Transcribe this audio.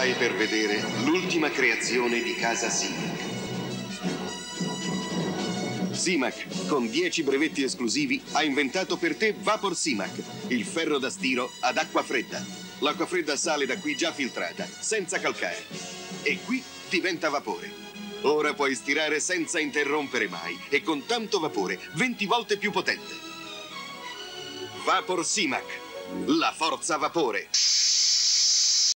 Stai per vedere l'ultima creazione di casa Simac. Simac, con 10 brevetti esclusivi, ha inventato per te Vapor Simac, il ferro da stiro ad acqua fredda. L'acqua fredda sale da qui già filtrata, senza calcare. E qui diventa vapore. Ora puoi stirare senza interrompere mai e con tanto vapore, 20 volte più potente. Vapor Simac, la forza vapore.